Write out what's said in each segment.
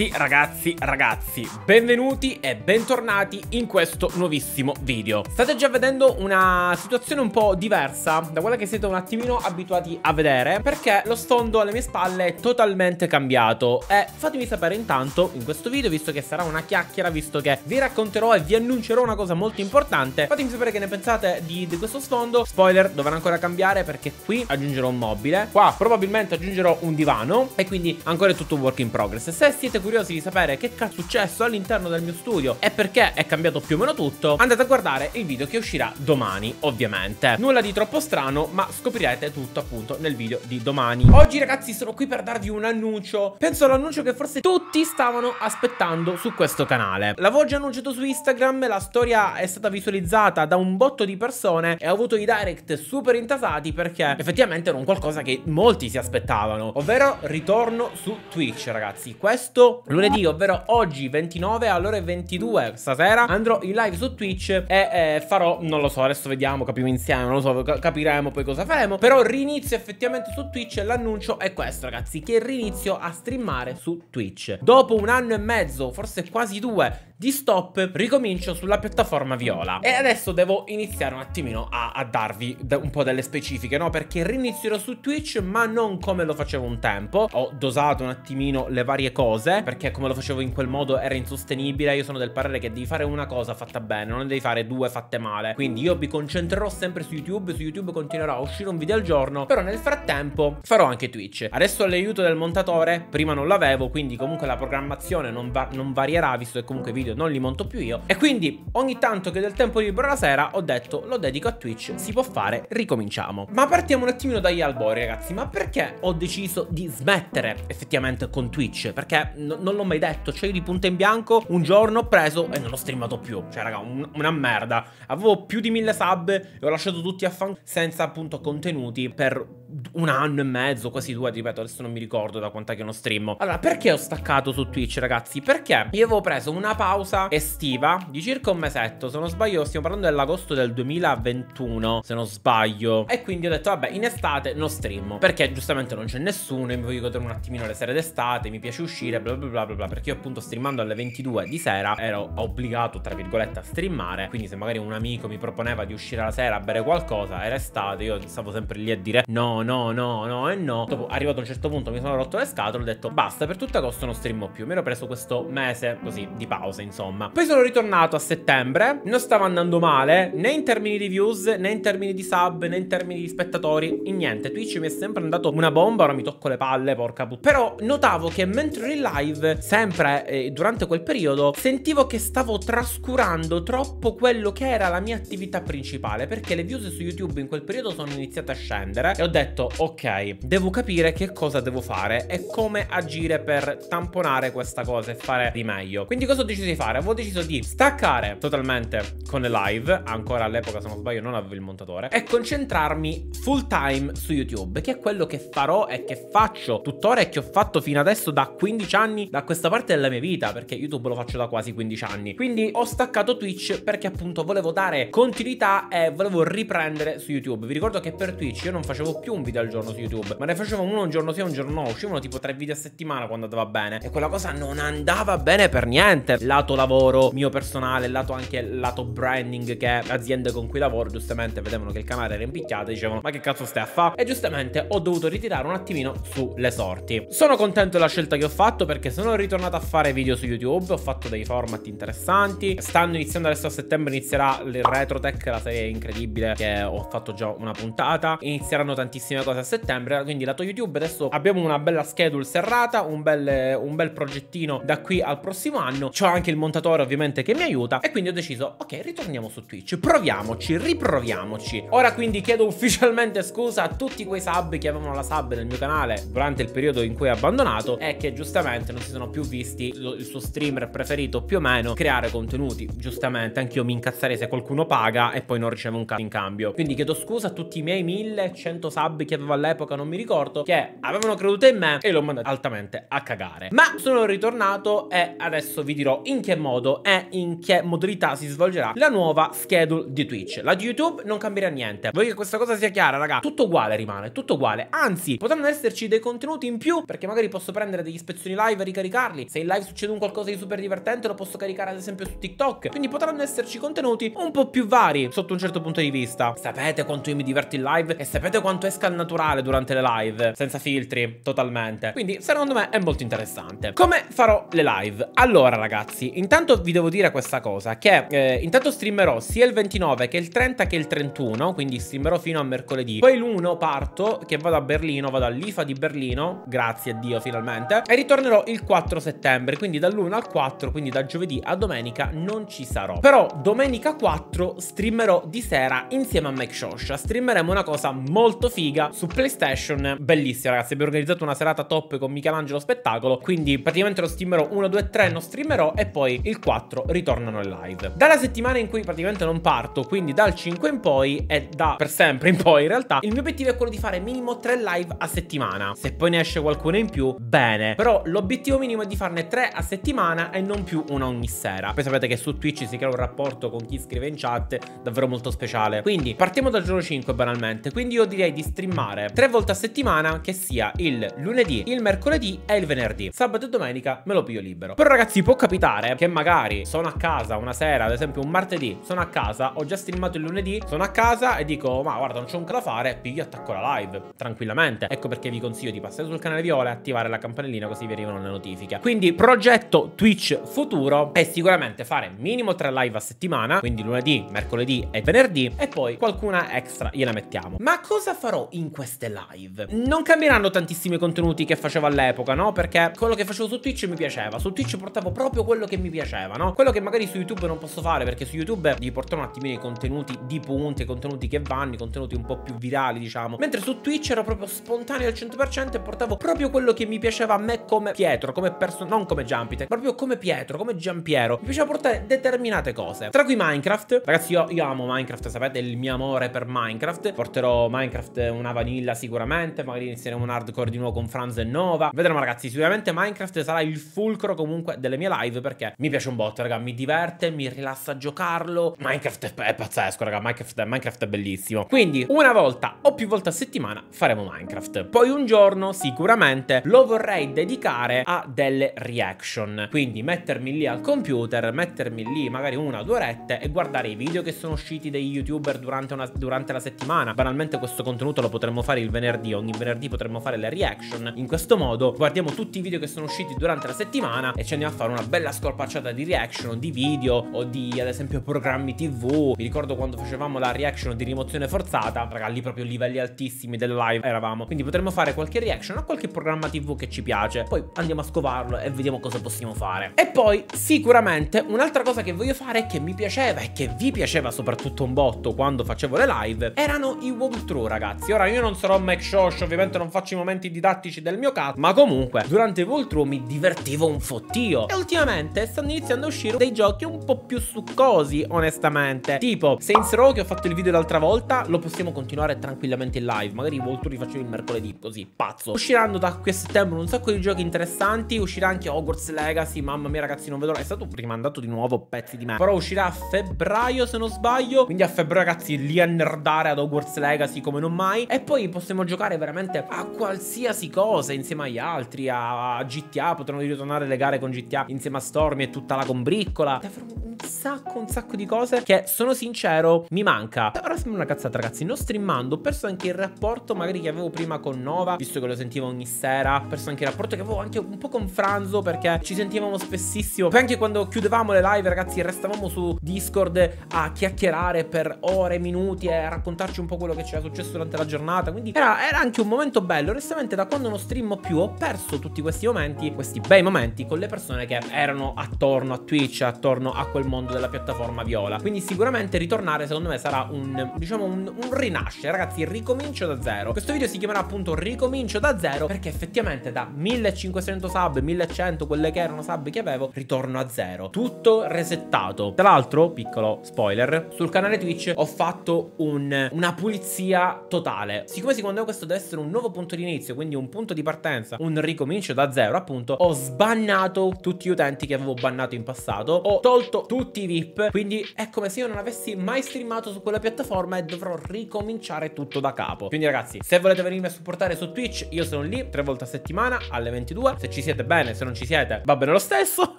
Ragazzi, ragazzi, ragazzi, benvenuti e bentornati in questo nuovissimo video. State già vedendo una situazione un po' diversa da quella che siete un attimino abituati a vedere, perché lo sfondo alle mie spalle è totalmente cambiato. E fatemi sapere intanto in questo video, visto che sarà una chiacchiera, visto che vi racconterò e vi annuncerò una cosa molto importante, fatemi sapere che ne pensate di, di questo sfondo. Spoiler, dovrà ancora cambiare perché qui aggiungerò un mobile, qua probabilmente aggiungerò un divano e quindi ancora è tutto un work in progress. Se siete curiosi di sapere che cazzo è successo all'interno del mio studio e perché è cambiato più o meno tutto, andate a guardare il video che uscirà domani, ovviamente. Nulla di troppo strano, ma scoprirete tutto appunto nel video di domani. Oggi ragazzi sono qui per darvi un annuncio. Penso all'annuncio che forse tutti stavano aspettando su questo canale. L'avevo già annunciato su Instagram, la storia è stata visualizzata da un botto di persone e ho avuto i direct super intasati perché effettivamente era un qualcosa che molti si aspettavano, ovvero ritorno su Twitch ragazzi. Questo lunedì, ovvero oggi 29 all'ora 22 stasera andrò in live su Twitch e eh, farò, non lo so, adesso vediamo, capiamo insieme, non lo so, capiremo poi cosa faremo, però rinizio effettivamente su Twitch e l'annuncio è questo ragazzi, che rinizio a streamare su Twitch. Dopo un anno e mezzo, forse quasi due, di stop ricomincio sulla piattaforma viola. E adesso devo iniziare un attimino a, a darvi un po' delle specifiche no? Perché rinizierò su Twitch ma non come lo facevo un tempo. Ho dosato un attimino le varie cose perché come lo facevo in quel modo era insostenibile. Io sono del parere che devi fare una cosa fatta bene non devi fare due fatte male. Quindi io mi concentrerò sempre su YouTube su YouTube continuerà a uscire un video al giorno però nel frattempo farò anche Twitch. Adesso l'aiuto del montatore prima non l'avevo quindi comunque la programmazione non, va non varierà visto che comunque i video video non li monto più io. E quindi ogni tanto che del tempo libero la sera ho detto lo dedico a Twitch, si può fare, ricominciamo. Ma partiamo un attimino dagli albori ragazzi, ma perché ho deciso di smettere effettivamente con Twitch? Perché non l'ho mai detto, cioè io di punta in bianco un giorno ho preso e non ho streamato più. Cioè raga, un una merda. Avevo più di mille sub e ho lasciato tutti a fan senza appunto contenuti per un anno e mezzo, quasi due, ripeto, adesso non mi ricordo da quant'è che non streamo. Allora, perché ho staccato su Twitch, ragazzi? Perché io avevo preso una pausa estiva di circa un mesetto, se non sbaglio, stiamo parlando dell'agosto del 2021, se non sbaglio. E quindi ho detto, vabbè, in estate non streamo, perché giustamente non c'è nessuno, mi voglio godere un attimino le sere d'estate, mi piace uscire, bla bla bla bla bla, perché io appunto streamando alle 22 di sera ero obbligato, tra virgolette, a streamare, quindi se magari un amico mi proponeva di uscire la sera a bere qualcosa, era estate, io stavo sempre lì a dire no, no, no, no e no. Dopo, arrivato a un certo punto, mi sono rotto le scatole, ho detto basta, per tutto agosto non streamo più. Mi ero preso questo mese così di pausa, insomma. Poi sono ritornato a settembre, non stava andando male, né in termini di views, né in termini di sub, né in termini di spettatori, in niente. Twitch mi è sempre andato una bomba, ora mi tocco le palle, porca puttana. Però notavo che mentre ero in live, sempre eh, durante quel periodo, sentivo che stavo trascurando troppo quello che era la mia attività principale, perché le views su YouTube in quel periodo sono iniziate a scendere e ho detto detto ok, devo capire che cosa devo fare e come agire per tamponare questa cosa e fare di meglio. Quindi cosa ho deciso di fare? Avevo deciso di staccare totalmente con le live, ancora all'epoca se non sbaglio non avevo il montatore, e concentrarmi full time su YouTube, che è quello che farò e che faccio tuttora e che ho fatto fino adesso da 15 anni da questa parte della mia vita, perché YouTube lo faccio da quasi 15 anni. Quindi ho staccato Twitch perché appunto volevo dare continuità e volevo riprendere su YouTube. Vi ricordo che per Twitch io non facevo più un video al giorno su YouTube, ma ne facevo uno un giorno sì, un giorno no. Uscivano tipo tre video a settimana quando andava bene. E quella cosa non andava bene per niente. Lato lavoro mio personale, lato anche lato branding, che aziende con cui lavoro, giustamente vedevano che il canale era impicchiato. Dicevano, ma che cazzo stai a fare? E giustamente ho dovuto ritirare un attimino sulle sorti. Sono contento della scelta che ho fatto perché sono ritornato a fare video su YouTube. Ho fatto dei format interessanti. Stanno iniziando adesso a settembre, inizierà il Retrotech, la serie incredibile che ho fatto già una puntata. Inizieranno tantissime tantissime cose a settembre. Quindi lato YouTube adesso abbiamo una bella schedule serrata, un bel, un bel progettino da qui al prossimo anno. C'ho anche il montatore ovviamente che mi aiuta. E quindi ho deciso, ok, ritorniamo su Twitch. Proviamoci, riproviamoci. Ora quindi chiedo ufficialmente scusa a tutti quei sub che avevano la sub nel mio canale durante il periodo in cui ho abbandonato e che giustamente non si sono più visti il suo streamer preferito più o meno creare contenuti. Giustamente anch'io mi incazzerei se qualcuno paga e poi non riceve un cazzo in cambio. Quindi chiedo scusa a tutti i miei 1100 sub che avevo all'epoca, non mi ricordo, che avevano creduto in me e l'ho mandato altamente a cagare. Ma sono ritornato e adesso vi dirò in che modo e in che modalità si svolgerà la nuova schedule di Twitch. La di YouTube non cambierà niente. Voglio che questa cosa sia chiara, raga. Tutto uguale rimane, tutto uguale. Anzi, potranno esserci dei contenuti in più perché magari posso prendere degli ispezioni live e ricaricarli. Se in live succede un qualcosa di super divertente lo posso caricare ad esempio su TikTok. Quindi potranno esserci contenuti un po' più vari sotto un certo punto di vista. Sapete quanto io mi diverto in live e sapete quanto esca al naturale durante le live, senza filtri, totalmente. Quindi secondo me è molto interessante. Come farò le live? Allora ragazzi, intanto vi devo dire questa cosa, che eh, intanto streamerò sia il 29 che il 30 che il 31, quindi streamerò fino a mercoledì. Poi l'1 parto, che vado a Berlino, vado all'IFA di Berlino, grazie a Dio finalmente, e ritornerò il 4 settembre, quindi dall'1 al 4, quindi da giovedì a domenica non ci sarò. Però domenica 4 streamerò di sera insieme a Mike Shosha, streameremo una cosa molto figa su PlayStation, bellissima ragazzi, abbiamo organizzato una serata top con Michelangelo Spettacolo, quindi praticamente lo streamerò 1, 2, 3, non streamerò e poi il 4 ritornano in live. Dalla settimana in cui praticamente non parto, quindi dal 5 in poi e da per sempre in poi in realtà, il mio obiettivo è quello di fare minimo 3 live a settimana. Se poi ne esce qualcuno in più, bene. Però l'obiettivo minimo è di farne 3 a settimana e non più una ogni sera. Poi sapete che su Twitch si crea un rapporto con chi scrive in chat davvero molto speciale. Quindi partiamo dal giorno 5 banalmente. Quindi io direi di streamare 3 volte a settimana che sia il lunedì, il mercoledì e il venerdì. Sabato e domenica me lo piglio libero. Però ragazzi può capitare che magari sono a casa una sera, ad esempio un martedì, sono a casa, ho già streamato il lunedì, sono a casa e dico ma guarda non c'è un da fare, piglio attacco la live tranquillamente. Ecco perché vi consiglio di passare sul canale Viola e attivare la campanellina così vi arrivano le notifiche. Quindi progetto Twitch futuro è sicuramente fare minimo 3 live a settimana, quindi lunedì, mercoledì e venerdì e poi qualcuna extra gliela mettiamo. Ma cosa farò in queste live? Non cambieranno tantissimi contenuti che facevo all'epoca, no? Perché quello che facevo su Twitch mi piaceva. Su Twitch portavo proprio quello che mi piaceva, no? Quello che magari su YouTube non posso fare perché su YouTube devi portare un attimino i contenuti di punte, i contenuti che vanno, i contenuti un po' più virali, diciamo. Mentre su Twitch ero proprio spontaneo al 100% e portavo proprio quello che mi piaceva a me come Pietro, come persona, non come Jumpite, proprio come Pietro, come Giampiero. Mi piaceva portare determinate cose. Tra cui Minecraft. Ragazzi, io, io amo Minecraft, sapete il mio amore per Minecraft. Porterò Minecraft una vanilla sicuramente, magari inizieremo un hardcore di nuovo con Franz e Nova. Vedremo ragazzi, sicuramente Minecraft sarà il fulcro comunque delle mie live perché mi piace un botto, raga, mi diverte, mi rilassa a giocarlo. Minecraft è, è pazzesco, raga, Minecraft, Minecraft è bellissimo. Quindi, una volta o più volte a settimana faremo Minecraft. Poi un giorno sicuramente lo vorrei dedicare a delle reaction. Quindi mettermi lì al computer, mettermi lì magari una o due orette e guardare i video che sono usciti dei youtuber durante, una, durante la settimana. Banalmente questo contenuto lo potremmo fare il venerdì, ogni venerdì potremmo fare le reaction. In questo modo guardiamo tutti i video che sono usciti durante la settimana e ci andiamo a fare una bella scorpacciata di reaction, di video o di ad esempio programmi tv. Mi ricordo quando facevamo la reaction di rimozione forzata, raga, lì proprio livelli altissimi del live eravamo. Quindi potremmo fare qualche reaction a qualche programma tv che ci piace. Poi andiamo a scovarlo e vediamo cosa possiamo fare. E poi sicuramente un'altra cosa che voglio fare che mi piaceva e che vi piaceva soprattutto un botto quando facevo le live erano i walkthrough ragazzi. Ora io non sarò Mac Shosh, ovviamente non faccio i momenti didattici del mio cazzo, ma comunque durante walkthrough mi divertivo un fottio. E ultimamente stanno iniziando a uscire dei giochi un po' più succosi, onestamente. Tipo Saints Row che ho fatto il video l'altra volta, lo possiamo continuare tranquillamente in live. Magari walkthrough li faccio il mercoledì, così, pazzo. Usciranno da qui a settembre un sacco di giochi interessanti, uscirà anche Hogwarts Legacy, mamma mia ragazzi non vedo è stato rimandato di nuovo pezzi di me. Però uscirà a febbraio se non sbaglio, quindi a febbraio ragazzi lì a nerdare ad Hogwarts Legacy come non mai. E poi possiamo giocare veramente a qualsiasi cosa insieme agli altri, a GTA, potremo ritornare le gare con GTA insieme a Stormy e tutta la combriccola. Davvero sacco, un sacco di cose che sono sincero mi manca. Ora sembra una cazzata ragazzi, non streamando, ho perso anche il rapporto magari che avevo prima con Nova, visto che lo sentivo ogni sera, ho perso anche il rapporto che avevo anche un po' con Franzo perché ci sentivamo spessissimo. Poi anche quando chiudevamo le live ragazzi restavamo su Discord a chiacchierare per ore, minuti e a raccontarci un po' quello che ci era successo durante la giornata, quindi era, era anche un momento bello. Onestamente da quando non streamo più ho perso tutti questi momenti, questi bei momenti con le persone che erano attorno a Twitch, attorno a quel mondo della piattaforma Viola. Quindi sicuramente ritornare secondo me sarà un, diciamo, un, un rinascere. Ragazzi, ricomincio da zero. Questo video si chiamerà appunto Ricomincio da zero perché effettivamente da 1500 sub, 1100, quelle che erano sub che avevo, ritorno a zero. Tutto resettato. Tra l'altro, piccolo spoiler, sul canale Twitch ho fatto un, una pulizia totale. Siccome secondo me questo deve essere un nuovo punto di inizio, quindi un punto di partenza, un ricomincio da zero, appunto, ho sbannato tutti gli utenti che avevo bannato in passato, ho tolto tutti i VIP, quindi è come se io non avessi mai streamato su quella piattaforma e dovrò ricominciare tutto da capo. Quindi ragazzi, se volete venirmi a supportare su Twitch, io sono lì tre volte a settimana alle 22. Se ci siete bene, se non ci siete, va bene lo stesso.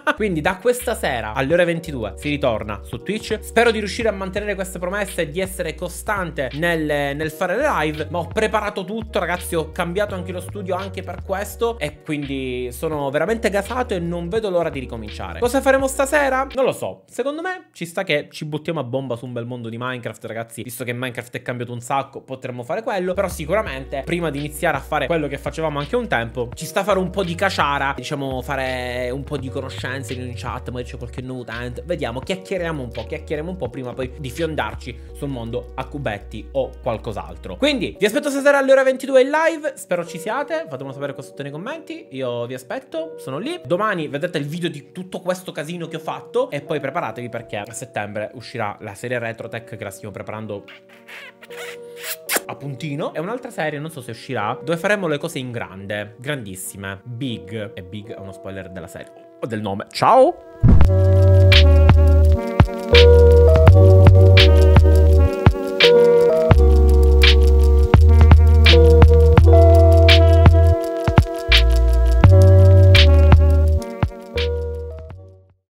quindi da questa sera alle ore 22 si ritorna su Twitch. Spero di riuscire a mantenere queste promesse e di essere costante nel, nel fare le live, ma ho preparato tutto, ragazzi, ho cambiato anche lo studio anche per questo e quindi sono veramente gasato e non vedo l'ora di ricominciare. Cosa faremo stasera? Non lo so. Secondo me ci sta che ci buttiamo a bomba su un bel mondo di Minecraft, ragazzi. Visto che Minecraft è cambiato un sacco, potremmo fare quello. Però sicuramente, prima di iniziare a fare quello che facevamo anche un tempo, ci sta a fare un po' di caciara. Diciamo, fare un po' di conoscenze in chat, magari c'è qualche nuovo utente. Vediamo, chiacchieriamo un po', chiacchieriamo un po' prima poi di fiondarci sul mondo a cubetti o qualcos'altro. Quindi, vi aspetto stasera alle ore 22 in live. Spero ci siate. Fatemelo sapere qua sotto nei commenti. Io vi aspetto, sono lì. Domani vedrete il video di tutto questo casino che ho fatto. E poi preparatevi perché a settembre uscirà la serie Retrotech che la stiamo preparando a puntino. E un'altra serie, non so se uscirà, dove faremo le cose in grande, grandissime. Big. E Big è uno spoiler della serie. O del nome. Ciao!